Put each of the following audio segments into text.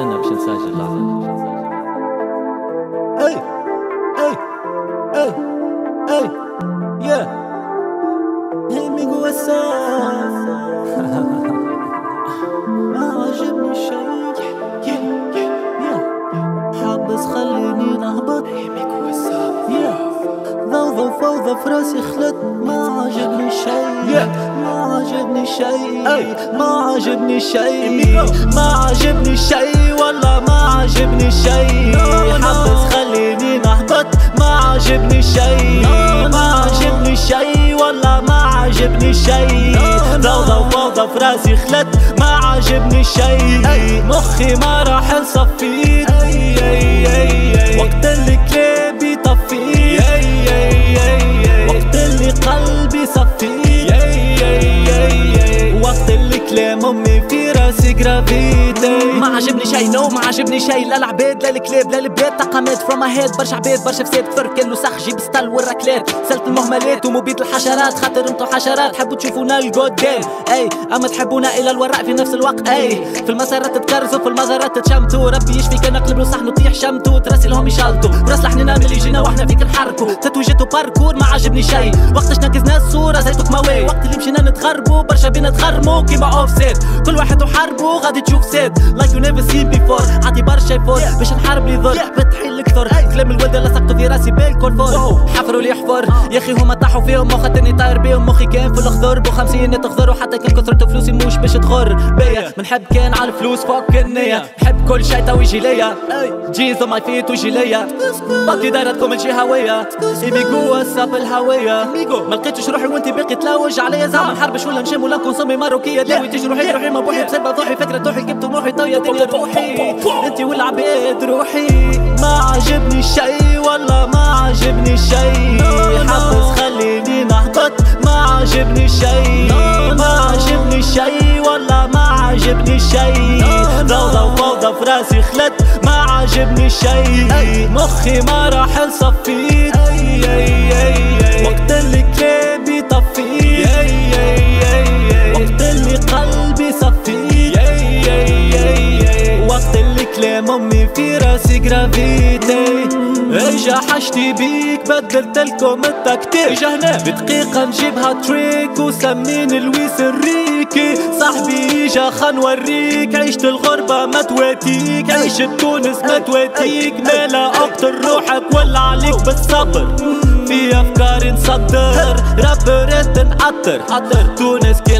استنى باش نسجل لحظة Hey, hey, hey, hey, yeah. Hey, amigo, what's up? ما عجبني الشيء yeah, yeah, yeah. حابس خليني نهبط? Yeah. ضوضة وفوضى في راسي خلت ما عجبني شيء ما عجبني شيء ما عجبني شيء ما عجبني شيء. حبس خليني نهبط ما عجبني شيء. ما عجبني شيء والله ما عجبني شيء. ضوضة وفوضى في راسي خلت ما عجبني شيء. مخي ما راح نصفيت وقت اللي كلابي طفيت. وقت اللي قلبي صفيت. وقت اللي كلام أمي في راسي جرافيتي ما عجبني شي نو ما عجبني شي. لا العباد لا الكلاب لا البلاد طاقمات فروم هيد برشا عباد برشا فساد. كثر كان وسخ جيب ستال والركلات سلت المهملات ومبيد الحشرات. خاطر انتو حشرات. حبوا تشوفونا القدام أي أما تحبونا إلى الوراء في نفس الوقت. أي في المسارات تتكرزوا في المزارات تتشمتوا. ربي يشفي كان نقلب له صحن وطيح شمتوا تراسي لهم يشلتوا راس لحننا ملي جينا وإحنا فيك نحركوا تتويجتوا باركور ما عجبني شي. وقتاش نكزنا الصورة زيتك مواي وقت اللي مشينا نتغربوا برشا بينا تغرموا كيما أوف سيت كل واحد وحربه غادي تشوف سيد لايك نيفر سين بيفور عادي برشا يفور باش نحارب لي ضل فتحي الكثر. كلام الولد لصقته في راسي بالكل فور حفروا لي حفر يا أخي هما طاحوا فيهم مخاطرني طاير بيهم. مخي كان في الخضر بو 50 تخضر. وحتى كان كثرت فلوسي مش باش تغر بيا. منحب كان على الفلوس فوق النية. نحب كل شي تو يجي ليا جينز ماي فيت ويجي ليا باقي دارتكم الجي هوية. ايبي جوا ساب الهوية. ما لقيتش روحي وانت باقي تلوج عليا. زعما نحربش ولا نشم ولا كونسومي ماروكية. داوي تجي روحي روحي ما بوحي بسبب ضوحي فكرة روحي جبت روحي طوية دنيا روحي. انت والعباد روحي. ما عجبني شي والله ما عجبني شي حبس خليني نهبط. ما عجبني شي ما عجبني شي والله ما عجبني شي ضوضة وفوضى في راسي خلت. ما عجبني شي مخي ما راح نصفيت وقت اللي كلابي في راسي جرافيتي. اجا حشتي بيك بدلت لكم التكتيك. اجا هنا بدقيقة نجيبها تريك وسمين لويس الريكي. صاحبي اجا خا نوريك عيشة الغربة ما تواتيك. عيشة تونس ما تواتيك. مالا اقتل روحك ولا عليك بالصبر. في افكاري نصدر rappeur أنت نعطر. تونس كي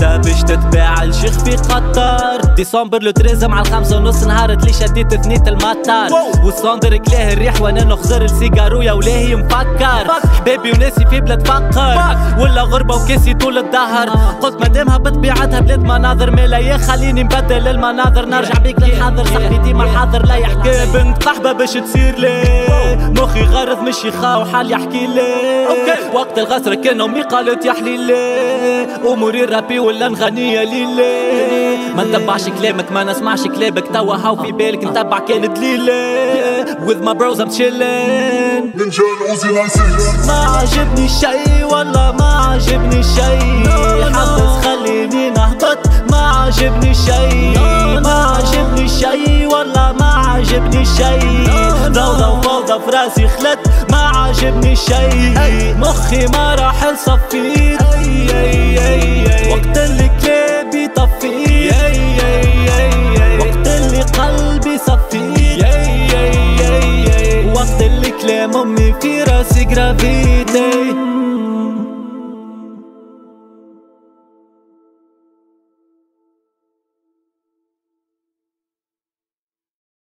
العبيدة باش تتباع الشيخ في قطر. ديسمبر le treize مع الخمسة ونص نهار اللي شديت ثنية المطار وال cendre كلاه الريح وأنا نخزر السيجارو يا ولاهي مفكر. حبابي وناسي في بلاد فقر. ولا غربة وكاسي طول الدهر. قلت مادامها بطبيعتها بلاد مناظر مالا يا خليني نبدل المناظر. نرجع بيك للحاضر. صاحبي ديما حاضر لا يحكي. بنت قحبة باش تصير لي. مخي غرض مش يخاو. حال يحكي لي. وقت الغسرة كان امي قالت يا حليلي أموري رابي ولا نغنية ليلي ما نتبعش كلامك ما نسمعش كلامك. توا هاو في بالك نتبع كان دليلي with my bros I'm chillin. نينجا ما عجبني شي والله ما عجبني شي. حبس خليني نهبط ما عجبني شي. ما عجبني شي والله ما عجبني شي. ضوضة وفوضى في راسي عجبني شي. مخي ما راح نصفيت وقت اللي كلابي طفيت وقت اللي قلبي صفيت وقت اللي كلام أمي في راسي جرافيتي